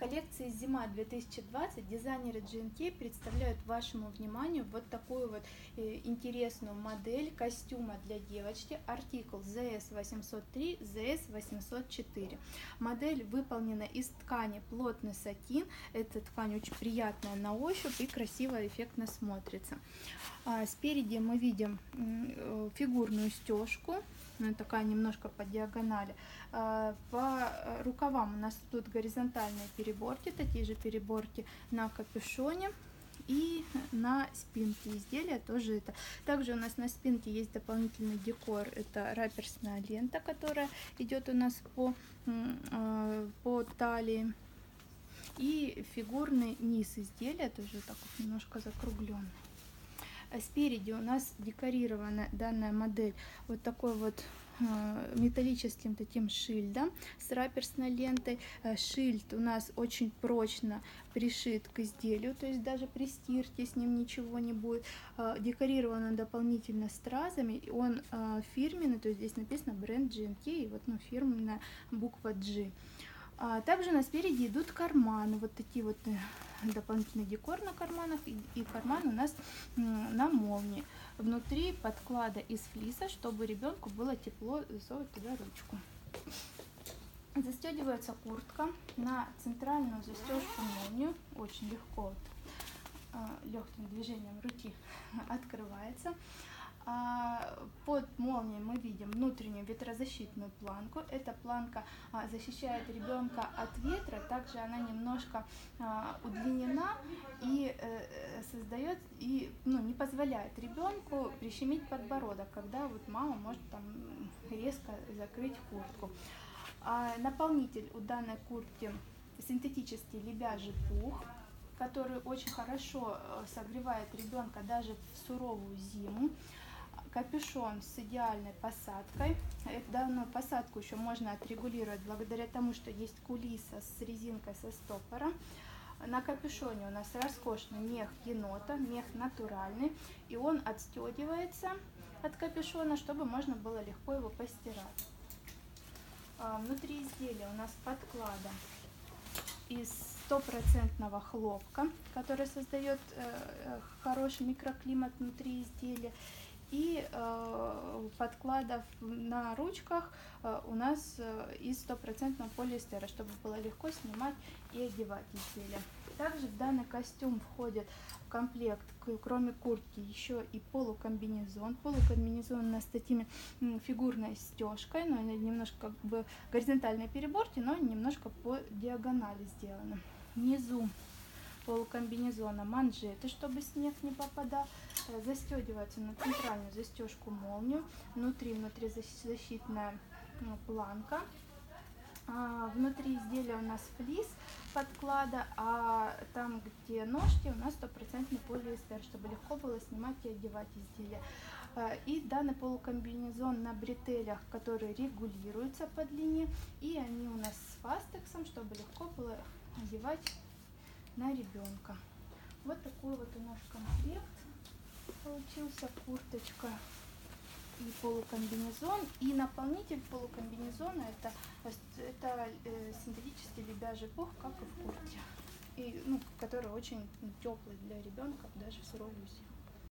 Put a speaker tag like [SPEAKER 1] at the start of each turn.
[SPEAKER 1] коллекции «Зима 2020» дизайнеры GNK представляют вашему вниманию вот такую вот э, интересную модель костюма для девочки, артикул ZS803, ZS804. Модель выполнена из ткани плотный сатин, эта ткань очень приятная на ощупь и красиво, эффектно смотрится. А, спереди мы видим э, фигурную стежку, такая немножко по диагонали. А, по рукавам у нас тут горизонтальные переборки, такие же переборки на капюшоне и на спинке изделия тоже это. Также у нас на спинке есть дополнительный декор, это раперсная лента, которая идет у нас по, а, по талии. И фигурный низ изделия, тоже так вот немножко закругленный. А спереди у нас декорирована данная модель вот такой вот а, металлическим таким шильдом с раперсной лентой. Э, шильд у нас очень прочно пришит к изделию, то есть даже при стирке с ним ничего не будет. А, декорирован он дополнительно стразами, он фирменный, то есть здесь написано бренд GMK и вот ну, фирменная буква G. Также у нас спереди идут карманы, вот такие вот э, дополнительный декор на карманах и, и карман у нас на молнии. Внутри подклада из флиса, чтобы ребенку было тепло засовывать туда ручку. Застегивается куртка на центральную застежку молнию. Очень легко, а, легким движением руки открывается. А, под молнией мы видим внутреннюю ветрозащитную планку. Эта планка а, защищает ребенка от ветра, также она немножко а, удлинена и э, создает и ну, не позволяет ребенку прищемить подбородок, когда вот мама может там резко закрыть куртку. Наполнитель у данной куртки синтетический лебяжий пух, который очень хорошо э, согревает ребенка даже в суровую зиму капюшон с идеальной посадкой. Данную посадку еще можно отрегулировать благодаря тому, что есть кулиса с резинкой со стопора. На капюшоне у нас роскошный мех енота, мех натуральный, и он отстегивается от капюшона, чтобы можно было легко его постирать. А, внутри изделия у нас подклада из стопроцентного хлопка, который создает э, э, хороший микроклимат внутри изделия и э, подкладов на ручках э, у нас э, из стопроцентного полиэстера, чтобы было легко снимать и одевать изделия. Также в данный костюм входит в комплект, кроме куртки, еще и полукомбинезон. Полукомбинезон у нас с такими фигурной стежкой, но немножко как бы горизонтальные переборки, но немножко по диагонали сделаны. Внизу полукомбинезона манжеты, чтобы снег не попадал. Э, застегивается на центральную застежку молнию. Внутри внутризащитная ну, планка. А, внутри изделия у нас флис подклада, а там, где ножки, у нас стопроцентный полиэстер, чтобы легко было снимать и одевать изделия. А, и данный полукомбинезон на бретелях, которые регулируются по длине, и они у нас с фастексом, чтобы легко было одевать на ребенка. Вот такой вот у нас комплект получился, курточка и полукомбинезон. И наполнитель полукомбинезона это, это э, синтетический лебяжий пух, как и в куртке. И, ну, который очень теплый для ребенка даже в суровую зиму.